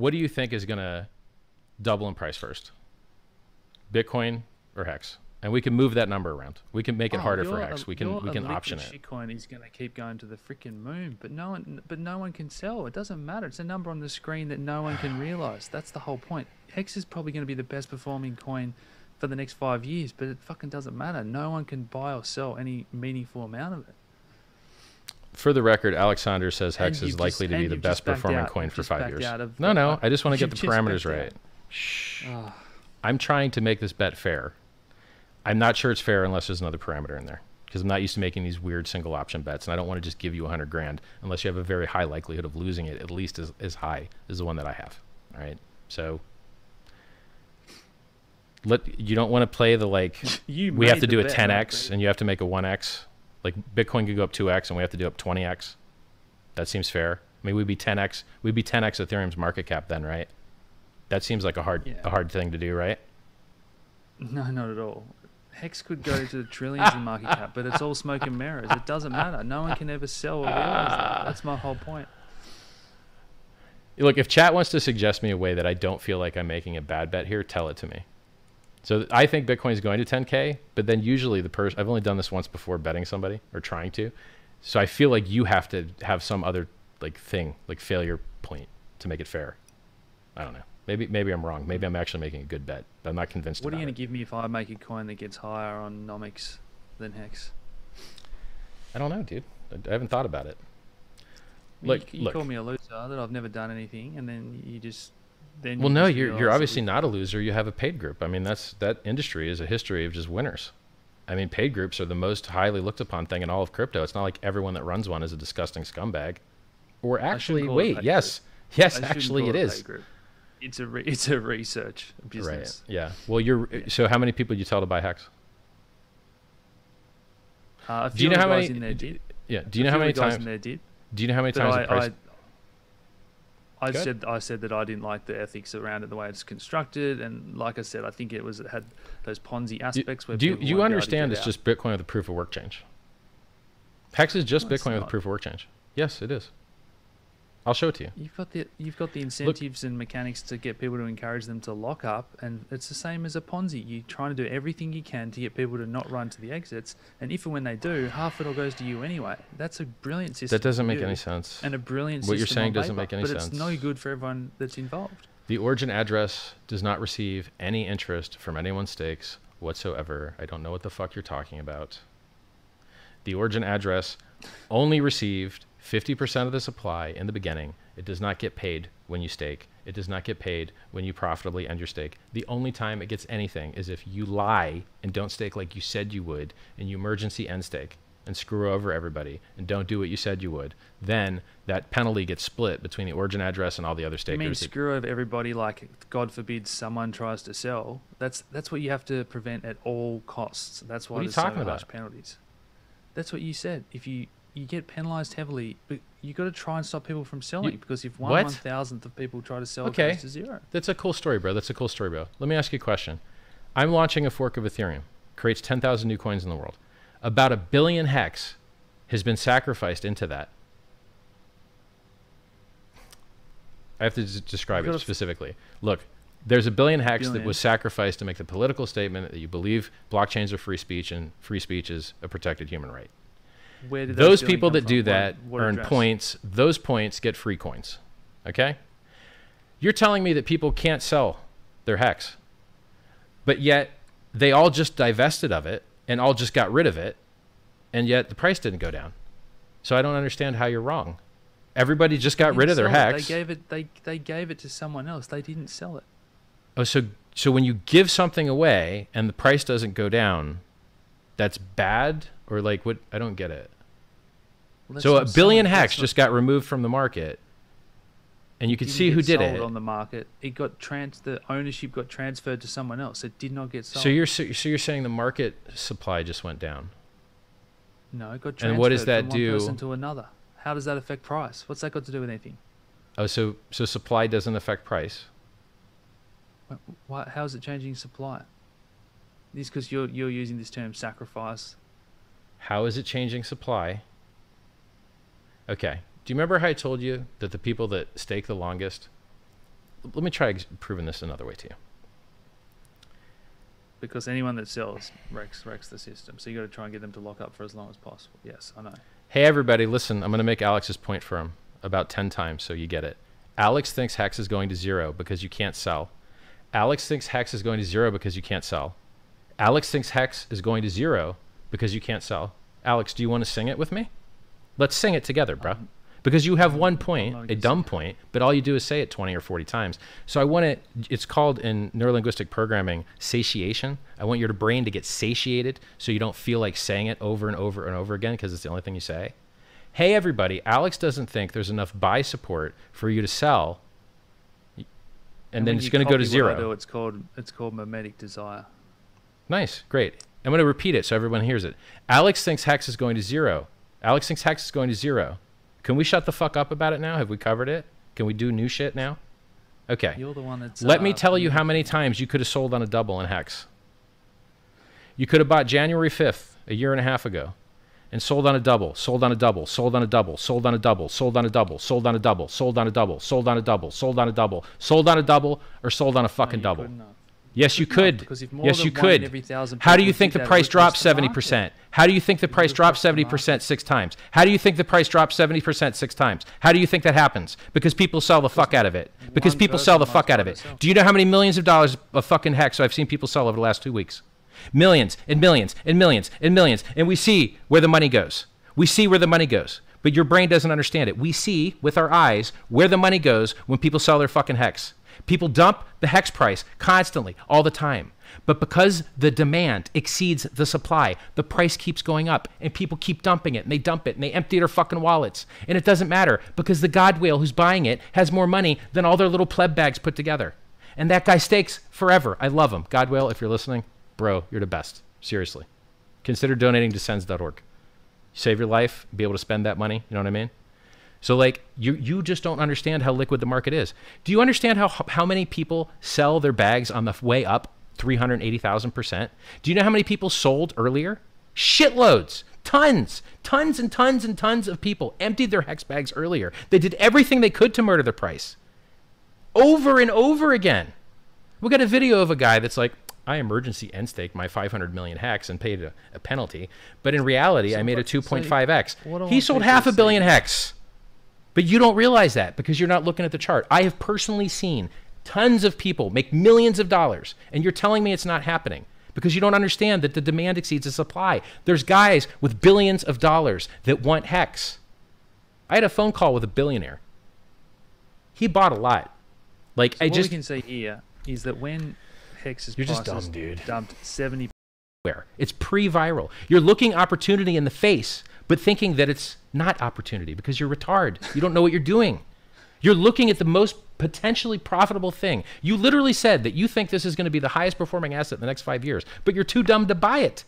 what do you think is going to double in price first? Bitcoin or Hex? And we can move that number around. We can make it Oh, harder for Hex. We can we can option it. Shitcoin is going to keep going to the freaking moon, but no one, but no one can sell. It doesn't matter. It's a number on the screen that no one can realize. That's the whole point. Hex is probably going to be the best performing coin for the next five years, but it fucking doesn't matter. No one can buy or sell any meaningful amount of it. For the record, Alexander says Hex is you've just- likely to be the best performing out- coin you've for five years. of No, no, I just want to get the parameters right. Shh. Ah. I'm trying to make this bet fair. I'm not sure it's fair unless there's another parameter in there because I'm not used to making these weird single option bets, and I don't want to just give you 100 grand unless you have a very high likelihood of losing it, at least as, as high as the one that I have. All right, so let you don't want to play the like You we have to do a 10x and you have to make a 1x. Like Bitcoin could go up 2x and we have to do up 20x. That seems fair. I mean, we'd be 10x. We'd be 10x Ethereum's market cap then, right? That seems like a hard Yeah. a hard thing to do, right? No, not at all. Hex could go to trillions in market cap, but it's all smoke and mirrors. It doesn't matter. No one can ever sell or realize that. That's my whole point. Look, if chat wants to suggest me a way that I don't feel like I'm making a bad bet here, tell it to me. So I think Bitcoin is going to 10k, but then usually the person I've only done this once before betting somebody or trying to. So I feel like you have to have some other like thing, like failure point to make it fair. I don't know. Maybe maybe I'm wrong. Maybe I'm actually making a good bet. But I'm not convinced What are you going to give me if I make a coin that gets higher on Nomics than Hex? I don't know, dude. I, haven't thought about it. You- Look, you, look. call me a loser that I've never done anything, and then you just then. Well, you no, you're you're obviously not a loser. You have a paid group. I mean, that's that industry is a history of just winners. I mean, paid groups are the most highly looked upon thing in all of crypto. It's not like everyone that runs one is a disgusting scumbag. Or actually, call it a wait, yes, I yes, actually, it group. It's a re- it's a research business. Right. Yeah. Well, you're so how many people you tell to buy Hex? Uh, a Do you know how many? in there did. Yeah. Do you know how many of the guys times? in there did. Do you know how many times I, the price? I, I Go ahead. said I said that I didn't like the ethics around it, the way it's constructed, and like I said, I think it was it had those Ponzi aspects where do you, you won't be able to understand it's out. just Bitcoin with a proof of work change? Hex is just No, Bitcoin with proof of work change. Yes, it is. I'll show it to you. You've got the you've got the incentives and mechanics to get people to encourage them to lock up, and it's the same as a Ponzi. You're trying to do everything you can to get people to not run to the exits, and if and when they do, half it all goes to you anyway. That's a brilliant system. That doesn't make any sense. And a brilliant system. What you're saying doesn't paper, make any but sense. it's no good for everyone that's involved. The origin address does not receive any interest from anyone's stakes whatsoever. I don't know what the fuck you're talking about. The origin address only received 50% of the supply in the beginning. It does not get paid when you stake. It does not get paid when you profitably end your stake. The only time it gets anything is if you lie and don't stake like you said you would and you emergency end stake and screw over everybody and don't do what you said you would. Then that penalty gets split between the origin address and all the other I mean, screw over everybody. Like, God forbid someone tries to sell. That's that's what you have to prevent at all costs. That's why What are you there's so talking harsh about? penalties. That's what you said. If you you get penalised heavily, but you got to try and stop people from selling because if one one thousandth of people try to sell, Okay. it goes to zero. That's a cool story, bro. That's a cool story, bro. Let me ask you a question. I'm launching a fork of Ethereum, creates 10,000 new coins in the world. About a billion hex has been sacrificed into that. I have to d- describe it specifically. Look, there's a billion hex that was sacrificed to make the political statement that you believe blockchains are free speech and free speech is a protected human right. Those people that do What- that what earn address? points. Those points get free coins. Okay? You're telling me that people can't sell their hex, but yet they all just divested of it and all just got rid of it, and yet the price didn't go down. So I don't understand how you're wrong. Everybody just got rid of their it. hex. They gave it. They they gave it to someone else. They didn't sell it. oh, so so when you give something away and the price doesn't go down, that's bad or like what? I don't get it. Well, So a billion hex That's just got removed from the market, and you didn't see who did sold it. on the market. It got trans. The ownership got transferred to someone else. It did not get sold. So you're so so you're saying the market supply just went down? no, it got transferred And what does that from one do- person to another. How does that affect price? What's that got to do with anything? Oh, so so supply doesn't affect price. Why, how is it changing supply? This because you're you're using this term sacrifice. How is it changing supply? Okay. Do you remember how I told you that the people that stake the longest let me try proving this another way to you. Because anyone that sells wrecks wrecks the system. So you got to try and get them to lock up for as long as possible. Yes, I know. Hey, everybody, listen, I'm going to make Alex's point for him about 10 times so you get it. Alex thinks Hex is going to zero because you can't sell. Alex thinks Hex is going to zero because you can't sell. Alex thinks Hex is going to zero because you can't sell. Alex, do you want to sing it with me? Let's sing it together, bro. Um, Because you have one point, a dumb point, but all you do is say it 20 or 40 times. So I want it, it's called in neurolinguistic programming satiation. I want your brain to get satiated so you don't feel like saying it over and over and over again because it's the only thing you say. Hey, everybody, Alex doesn't think there's enough buy support for you to sell. And, then it's going to go to copy what I zero. do, it's called it's called mimetic desire. Nice, great. I'm going to repeat it so everyone hears it. Alex thinks Hex is going to zero. Alex thinks Hex is going to zero. Can we shut the fuck up about it now? Have we covered it? Can we do new shit now? Okay. You're the one that's. Let me uh, tell you how many times you could have sold on a double in Hex. You could have bought January 5th, a year and a half ago, and sold on a double, sold on a double, sold on a double, sold on a double, sold on a double, sold on a double, sold on a double, sold on a double, sold on a double, sold on a double, or sold on a fucking double. Yes, you Couldn't. Because if more Yes, than you could. every thousand How do you think the price dropped boost the market. 70%? How do you think the price dropped 70% six times? How do you think the price dropped 70% six times? How do you think that happens? Because people sell the fuck out of it. Because people sell the fuck out of it. Do you know how many millions of dollars of fucking hex I've seen people sell over the last two weeks? Millions and millions and millions and millions. And we see where the money goes. We see where the money goes. But your brain doesn't understand it. We see with our eyes where the money goes when people sell their fucking hex. People dump the hex price constantly, all the time. But because the demand exceeds the supply, the price keeps going up and people keep dumping it and they dump it and they empty their fucking wallets. And it doesn't matter because the God whale who's buying it has more money than all their little pleb bags put together. And that guy stakes forever. I love him. God whale, if you're listening, bro, you're the best. Seriously. Consider donating to sens.org. Save your life, be able to spend that money. You know what I mean? So like you you just don't understand how liquid the market is. Do you understand how how many people sell their bags on the way up 380,000%? Do you know how many people sold earlier? Shitloads. Tons, tons and tons and tons of people emptied their hex bags earlier. They did everything they could to murder the price. Over and over again. We got a video of a guy that's like, I emergency end stake my 500 million hex and paid a, a penalty, but in reality, I made a 2.5x. what He sold half a billion hex. But you don't realize that because you're not looking at the chart. I have personally seen tons of people make millions of dollars, and you're telling me it's not happening because you don't understand that the demand exceeds the supply. There's guys with billions of dollars that want hex. I had a phone call with a billionaire. He bought a lot. Like So I what just can say here is that when Hex's You're just dumb, dude. dumped seventy where it's pre-viral. You're looking opportunity in the face, but thinking that it's not opportunity because you're retarded. You don't know what you're doing. You're looking at the most potentially profitable thing. You literally said that you think this is going to be the highest performing asset in the next five years, but you're too dumb to buy it.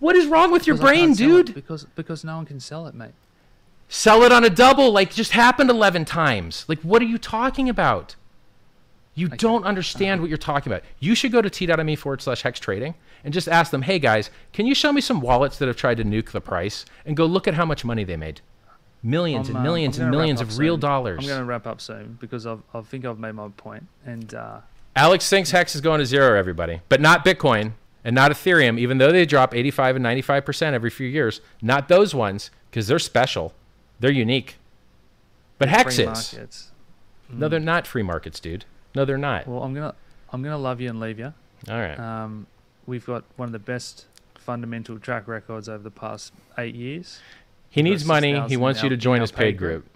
What is wrong with your Because brain, can't sell it, dude? Because because no one can sell it, mate. Sell it on a double, like just happened 11 times. Like, what are you talking about? You Okay. don't understand what you're talking about. You should go to t.me forward slash hex trading and just ask them, hey guys, can you show me some wallets that have tried to nuke the price and go look at how much money they made? Millions I'm, and uh, millions I'm and millions of real soon. dollars. I'm going to wrap up soon because I've, I think I've made my point. And uh, Alex thinks Hex is going to zero, everybody, but not Bitcoin and not Ethereum, even though they drop 85 and 95% every few years. Not those ones because they're special, they're unique. But Hex is. No, they're not free markets, dude. No, they're not. Well, I'm gonna I'm gonna love you and leave you. All right. Um, we've got one of the best fundamental track records over the past eight years. He needs money. He wants you to join his paid group.